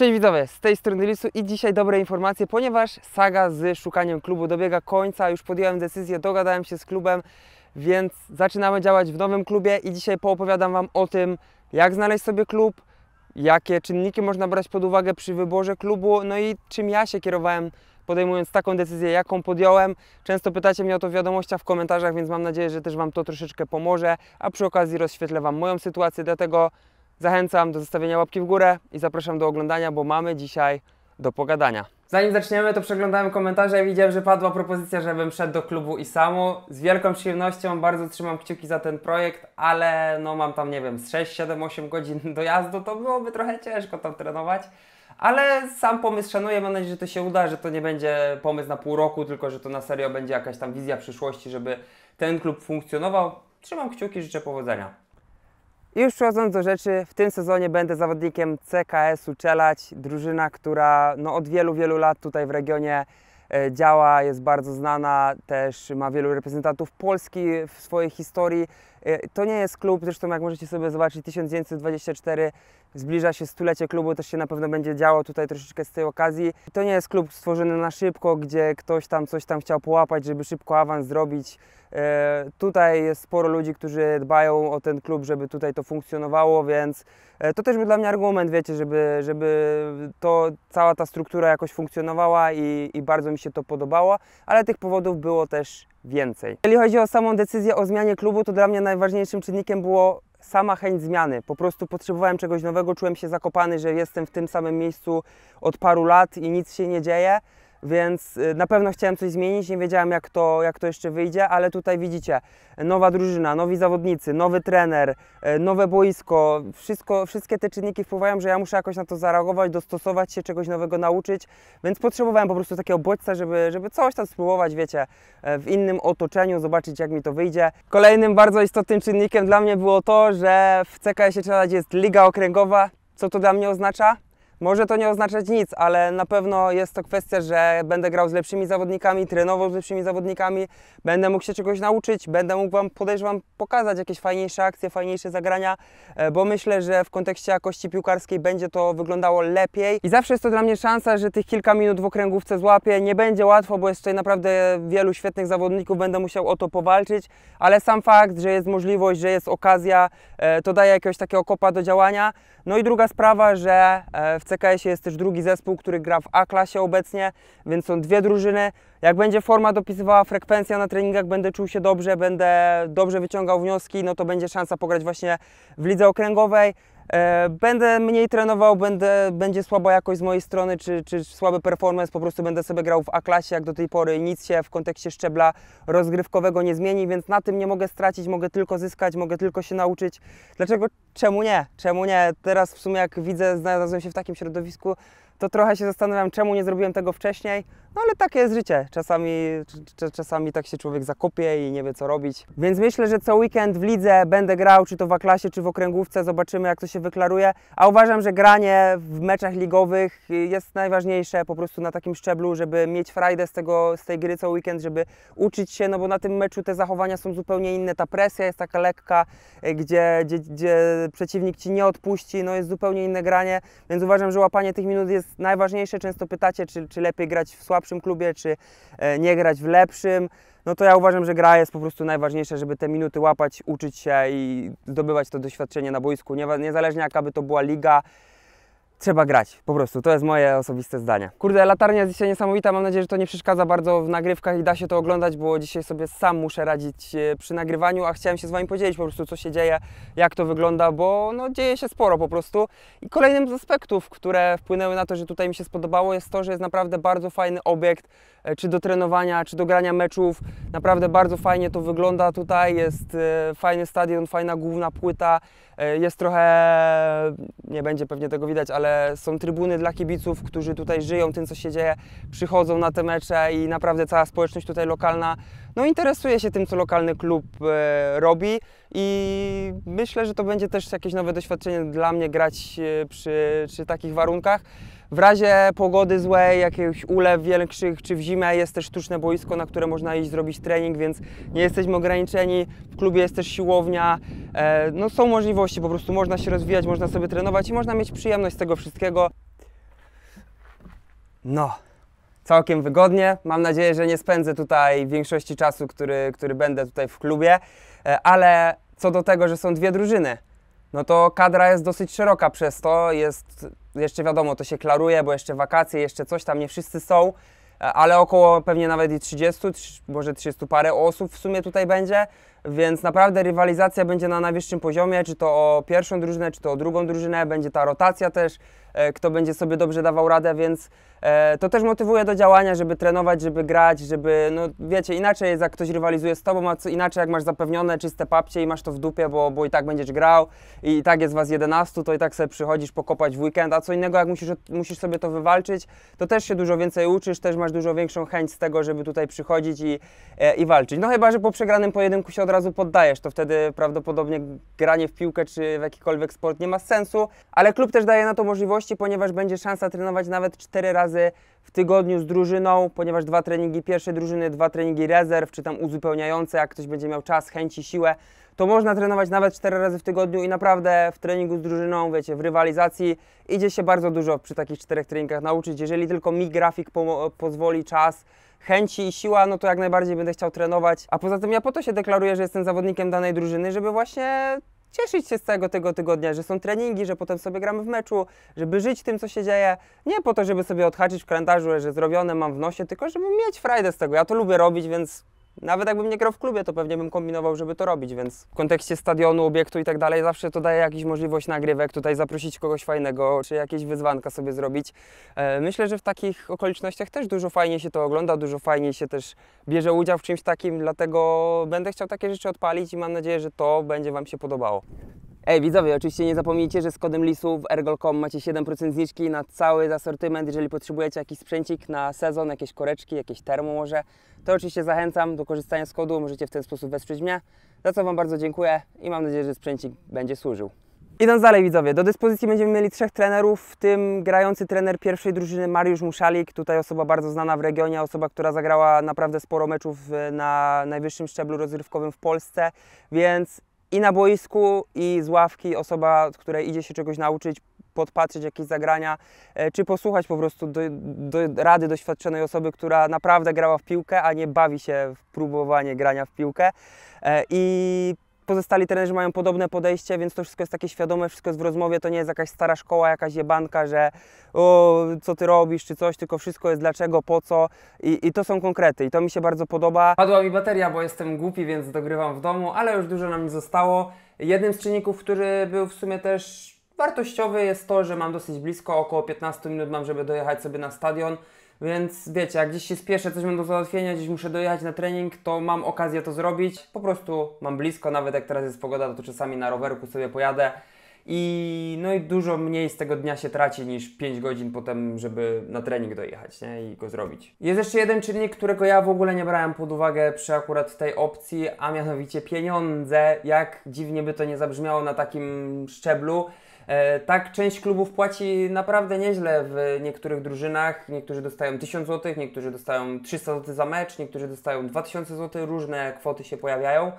Cześć widzowie, z tej strony Lisu i dzisiaj dobre informacje, ponieważ saga z szukaniem klubu dobiega końca, już podjąłem decyzję, dogadałem się z klubem, więc zaczynamy działać w nowym klubie i dzisiaj poopowiadam Wam o tym, jak znaleźć sobie klub, jakie czynniki można brać pod uwagę przy wyborze klubu, no i czym ja się kierowałem podejmując taką decyzję, jaką podjąłem. Często pytacie mnie o to w wiadomościach, w komentarzach, więc mam nadzieję, że też Wam to troszeczkę pomoże, a przy okazji rozświetlę Wam moją sytuację, dlatego Zachęcam do zostawienia łapki w górę i zapraszam do oglądania, bo mamy dzisiaj do pogadania. Zanim zaczniemy, to przeglądałem komentarze i widziałem, że padła propozycja, żebym szedł do klubu i samu. Z wielką przyjemnością, bardzo trzymam kciuki za ten projekt, ale no mam tam, nie wiem, z 6, 7, 8 godzin dojazdu, to byłoby trochę ciężko tam trenować. Ale sam pomysł szanuję, mam nadzieję, że to się uda, że to nie będzie pomysł na pół roku, tylko że to na serio będzie jakaś tam wizja przyszłości, żeby ten klub funkcjonował. Trzymam kciuki, życzę powodzenia. I już przechodząc do rzeczy, w tym sezonie będę zawodnikiem CKS-u Czelać, drużyna, która no, od wielu, wielu lat tutaj w regionie e, działa, jest bardzo znana, też ma wielu reprezentantów Polski w swojej historii. E, to nie jest klub, zresztą jak możecie sobie zobaczyć, 1924 zbliża się stulecie klubu, też się na pewno będzie działo tutaj troszeczkę z tej okazji. To nie jest klub stworzony na szybko, gdzie ktoś tam coś tam chciał połapać, żeby szybko awans zrobić. E, tutaj jest sporo ludzi, którzy dbają o ten klub, żeby tutaj to funkcjonowało, więc e, to też był dla mnie argument, wiecie, żeby, żeby to, cała ta struktura jakoś funkcjonowała i, i bardzo mi się to podobało, ale tych powodów było też więcej. Jeżeli chodzi o samą decyzję o zmianie klubu, to dla mnie najważniejszym czynnikiem było sama chęć zmiany. Po prostu potrzebowałem czegoś nowego, czułem się zakopany, że jestem w tym samym miejscu od paru lat i nic się nie dzieje więc y, na pewno chciałem coś zmienić, nie wiedziałem jak to, jak to jeszcze wyjdzie, ale tutaj widzicie, nowa drużyna, nowi zawodnicy, nowy trener, y, nowe boisko, wszystko, wszystkie te czynniki wpływają, że ja muszę jakoś na to zareagować, dostosować się, czegoś nowego nauczyć, więc potrzebowałem po prostu takiego bodźca, żeby, żeby coś tam spróbować, wiecie, y, w innym otoczeniu, zobaczyć jak mi to wyjdzie. Kolejnym bardzo istotnym czynnikiem dla mnie było to, że w CKS-ie jest liga okręgowa. Co to dla mnie oznacza? Może to nie oznaczać nic, ale na pewno jest to kwestia, że będę grał z lepszymi zawodnikami, trenował z lepszymi zawodnikami, będę mógł się czegoś nauczyć, będę mógł Wam, podejrzewam, pokazać jakieś fajniejsze akcje, fajniejsze zagrania, e, bo myślę, że w kontekście jakości piłkarskiej będzie to wyglądało lepiej i zawsze jest to dla mnie szansa, że tych kilka minut w okręgówce złapię. Nie będzie łatwo, bo jest tutaj naprawdę wielu świetnych zawodników, będę musiał o to powalczyć, ale sam fakt, że jest możliwość, że jest okazja, e, to daje jakiegoś takiego kopa do działania. No i druga sprawa, że e, w CKS-ie jest też drugi zespół, który gra w A-klasie obecnie, więc są dwie drużyny. Jak będzie forma dopisywała frekwencja na treningach, będę czuł się dobrze, będę dobrze wyciągał wnioski, no to będzie szansa pograć właśnie w lidze okręgowej. E, będę mniej trenował, będę, będzie słaba jakość z mojej strony, czy, czy słaby performance, po prostu będę sobie grał w A-klasie jak do tej pory nic się w kontekście szczebla rozgrywkowego nie zmieni, więc na tym nie mogę stracić, mogę tylko zyskać, mogę tylko się nauczyć. Dlaczego? Czemu nie? Czemu nie? Teraz w sumie jak widzę, znalazłem się w takim środowisku, to trochę się zastanawiam, czemu nie zrobiłem tego wcześniej. No ale takie jest życie. Czasami, czasami tak się człowiek zakopie i nie wie co robić. Więc myślę, że co weekend w lidze będę grał, czy to w klasie, czy w okręgówce. Zobaczymy jak to się wyklaruje. A uważam, że granie w meczach ligowych jest najważniejsze po prostu na takim szczeblu, żeby mieć frajdę z, tego, z tej gry co weekend, żeby uczyć się, no bo na tym meczu te zachowania są zupełnie inne. Ta presja jest taka lekka, gdzie, gdzie, gdzie przeciwnik Ci nie odpuści, no jest zupełnie inne granie. Więc uważam, że łapanie tych minut jest najważniejsze. Często pytacie, czy, czy lepiej grać w słabszym klubie, czy e, nie grać w lepszym. No to ja uważam, że gra jest po prostu najważniejsza, żeby te minuty łapać, uczyć się i zdobywać to doświadczenie na boisku. Niezależnie jaka by to była liga, trzeba grać, po prostu, to jest moje osobiste zdanie. Kurde, latarnia jest dzisiaj niesamowita, mam nadzieję, że to nie przeszkadza bardzo w nagrywkach i da się to oglądać, bo dzisiaj sobie sam muszę radzić e, przy nagrywaniu, a chciałem się z Wami podzielić po prostu, co się dzieje, jak to wygląda, bo no, dzieje się sporo po prostu. I kolejnym z aspektów, które wpłynęły na to, że tutaj mi się spodobało, jest to, że jest naprawdę bardzo fajny obiekt, e, czy do trenowania, czy do grania meczów. Naprawdę bardzo fajnie to wygląda tutaj, jest e, fajny stadion, fajna główna płyta, jest trochę, nie będzie pewnie tego widać, ale są trybuny dla kibiców, którzy tutaj żyją tym, co się dzieje, przychodzą na te mecze i naprawdę cała społeczność tutaj lokalna no, interesuje się tym, co lokalny klub e, robi i myślę, że to będzie też jakieś nowe doświadczenie dla mnie grać e, przy, przy takich warunkach. W razie pogody złej, jakichś ulew większych czy w zimę jest też sztuczne boisko, na które można iść zrobić trening, więc nie jesteśmy ograniczeni. W klubie jest też siłownia. E, no są możliwości, po prostu można się rozwijać, można sobie trenować i można mieć przyjemność z tego wszystkiego. No, całkiem wygodnie. Mam nadzieję, że nie spędzę tutaj większości czasu, który, który będę tutaj w klubie, E, ale co do tego, że są dwie drużyny, no to kadra jest dosyć szeroka przez to. Jest jeszcze wiadomo, to się klaruje, bo jeszcze wakacje, jeszcze coś tam, nie wszyscy są, e, ale około pewnie nawet i 30, trz- może 30 parę osób w sumie tutaj będzie, więc naprawdę rywalizacja będzie na najwyższym poziomie, czy to o pierwszą drużynę, czy to o drugą drużynę, będzie ta rotacja też, e, kto będzie sobie dobrze dawał radę, więc e, to też motywuje do działania, żeby trenować, żeby grać, żeby, no wiecie, inaczej jest jak ktoś rywalizuje z tobą, a co inaczej jak masz zapewnione czyste papcie i masz to w dupie, bo, bo i tak będziesz grał i, tak jest was 11, to i tak sobie przychodzisz pokopać w weekend, a co innego jak musisz, musisz sobie to wywalczyć, to też się dużo więcej uczysz, też masz dużo większą chęć z tego, żeby tutaj przychodzić i, e, i walczyć. No chyba, że po przegranym pojedynku się razu poddajesz, to wtedy prawdopodobnie granie w piłkę czy w jakikolwiek sport nie ma sensu, ale klub też daje na to możliwości, ponieważ będzie szansa trenować nawet 4 razy w tygodniu z drużyną, ponieważ dwa treningi pierwszej drużyny, dwa treningi rezerw, czy tam uzupełniające, jak ktoś będzie miał czas, chęci, siłę, to można trenować nawet 4 razy w tygodniu i naprawdę w treningu z drużyną, wiecie, w rywalizacji idzie się bardzo dużo przy takich czterech treningach nauczyć. Jeżeli tylko mi grafik pozwoli, czas, chęci i siła, no to jak najbardziej będę chciał trenować. A poza tym ja po to się deklaruję, że jestem zawodnikiem danej drużyny, żeby właśnie cieszyć się z całego tego tygodnia, że są treningi, że potem sobie gramy w meczu, żeby żyć tym, co się dzieje. Nie po to, żeby sobie odhaczyć w kalendarzu, że zrobione mam w nosie, tylko żeby mieć frajdę z tego. Ja to lubię robić, więc nawet jakbym nie grał w klubie, to pewnie bym kombinował, żeby to robić, więc w kontekście stadionu, obiektu i tak dalej zawsze to daje jakąś możliwość nagrywek, tutaj zaprosić kogoś fajnego, czy jakieś wyzwanka sobie zrobić. E, Myślę, że w takich okolicznościach też dużo fajnie się to ogląda, dużo fajniej się też bierze udział w czymś takim, dlatego będę chciał takie rzeczy odpalić i mam nadzieję, że to będzie Wam się podobało. Ej widzowie, oczywiście nie zapomnijcie, że z kodem LISU w ergol.com macie 7% zniżki na cały asortyment. Jeżeli potrzebujecie jakiś sprzęcik na sezon, jakieś koreczki, jakieś termo może, to oczywiście zachęcam do korzystania z kodu. Możecie w ten sposób wesprzeć mnie, za co Wam bardzo dziękuję i mam nadzieję, że sprzęcik będzie służył. Idąc dalej widzowie, do dyspozycji będziemy mieli trzech trenerów, w tym grający trener pierwszej drużyny Mariusz Muszalik, tutaj osoba bardzo znana w regionie, osoba, która zagrała naprawdę sporo meczów e, na najwyższym szczeblu rozrywkowym w Polsce, więc i na boisku, i z ławki osoba, której idzie się czegoś nauczyć, podpatrzeć jakieś zagrania, e, czy posłuchać po prostu do, do rady doświadczonej osoby, która naprawdę grała w piłkę, a nie bawi się w próbowanie grania w piłkę. E, I pozostali trenerzy mają podobne podejście, więc to wszystko jest takie świadome, wszystko jest w rozmowie, to nie jest jakaś stara szkoła, jakaś jebanka, że o, co ty robisz, czy coś, tylko wszystko jest dlaczego, po co i, i to są konkrety i to mi się bardzo podoba. Padła mi bateria, bo jestem głupi, więc dogrywam w domu, ale już dużo nam zostało. Jednym z czynników, który był w sumie też wartościowy jest to, że mam dosyć blisko, około 15 minut mam, żeby dojechać sobie na stadion. Więc wiecie, jak gdzieś się spieszę, coś mam do załatwienia, gdzieś muszę dojechać na trening, to mam okazję to zrobić. Po prostu mam blisko, nawet jak teraz jest pogoda, to czasami na rowerku sobie pojadę. I no i dużo mniej z tego dnia się traci niż 5 godzin potem, żeby na trening dojechać nie? i go zrobić. Jest jeszcze jeden czynnik, którego ja w ogóle nie brałem pod uwagę przy akurat tej opcji, a mianowicie pieniądze. Jak dziwnie by to nie zabrzmiało na takim szczeblu. E, tak, część klubów płaci naprawdę nieźle w niektórych drużynach. Niektórzy dostają 1000 zł, niektórzy dostają 300 zł za mecz, niektórzy dostają 2000 zł, różne kwoty się pojawiają.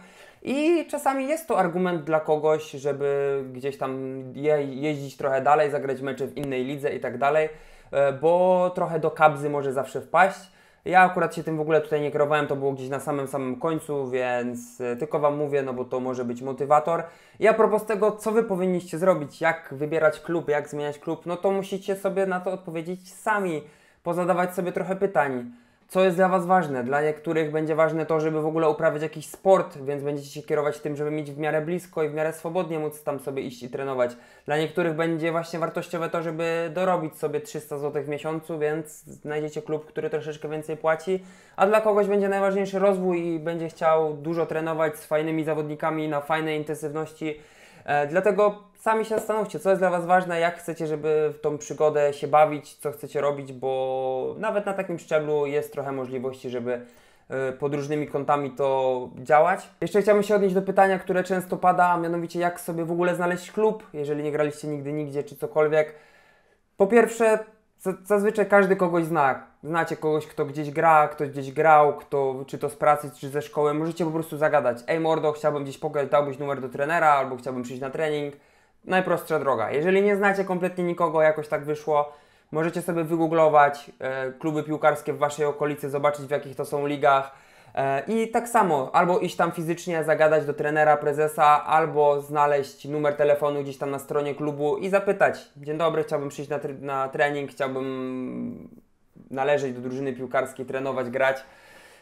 I czasami jest to argument dla kogoś, żeby gdzieś tam je, jeździć trochę dalej, zagrać mecze w innej lidze i tak dalej, e, bo trochę do kabzy może zawsze wpaść. Ja akurat się tym w ogóle tutaj nie kierowałem, to było gdzieś na samym samym końcu, więc e, tylko Wam mówię, no bo to może być motywator. I a propos tego, co Wy powinniście zrobić, jak wybierać klub, jak zmieniać klub, no to musicie sobie na to odpowiedzieć sami, pozadawać sobie trochę pytań. Co jest dla Was ważne? Dla niektórych będzie ważne to, żeby w ogóle uprawiać jakiś sport, więc będziecie się kierować tym, żeby mieć w miarę blisko i w miarę swobodnie móc tam sobie iść i trenować. Dla niektórych będzie właśnie wartościowe to, żeby dorobić sobie 300 zł w miesiącu, więc znajdziecie klub, który troszeczkę więcej płaci, a dla kogoś będzie najważniejszy rozwój i będzie chciał dużo trenować z fajnymi zawodnikami na fajnej intensywności. E, dlatego sami się zastanówcie, co jest dla Was ważne, jak chcecie, żeby w tą przygodę się bawić, co chcecie robić, bo nawet na takim szczeblu jest trochę możliwości, żeby e, pod różnymi kątami to działać. Jeszcze chciałbym się odnieść do pytania, które często pada, a mianowicie jak sobie w ogóle znaleźć klub, jeżeli nie graliście nigdy nigdzie czy cokolwiek. Po pierwsze, za- zazwyczaj każdy kogoś zna. Znacie kogoś, kto gdzieś gra, ktoś gdzieś grał, kto, czy to z pracy, czy ze szkoły. Możecie po prostu zagadać. Ej mordo, chciałbym gdzieś pograć, dałbyś numer do trenera, albo chciałbym przyjść na trening. Najprostsza droga. Jeżeli nie znacie kompletnie nikogo, jakoś tak wyszło, Możecie sobie wygooglować e, kluby piłkarskie w Waszej okolicy, zobaczyć w jakich to są ligach. E, I tak samo, albo iść tam fizycznie, zagadać do trenera, prezesa, albo znaleźć numer telefonu gdzieś tam na stronie klubu i zapytać: Dzień dobry, chciałbym przyjść na, tre- na trening, chciałbym należeć do drużyny piłkarskiej, trenować, grać.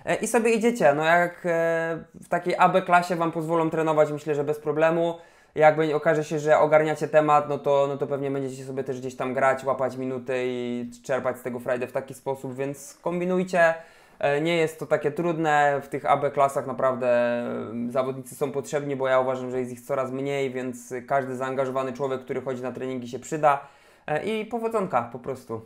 E, I sobie idziecie. No jak e, w takiej AB klasie Wam pozwolą trenować, myślę, że bez problemu. Jak będzie- okaże się, że ogarniacie temat, no to, no to pewnie będziecie sobie też gdzieś tam grać, łapać minuty i czerpać z tego frajdę w taki sposób, więc kombinujcie. E, Nie jest to takie trudne. W tych AB klasach naprawdę e, zawodnicy są potrzebni, bo ja uważam, że jest ich coraz mniej, więc każdy zaangażowany człowiek, który chodzi na treningi się przyda. E, I powodzonka po prostu.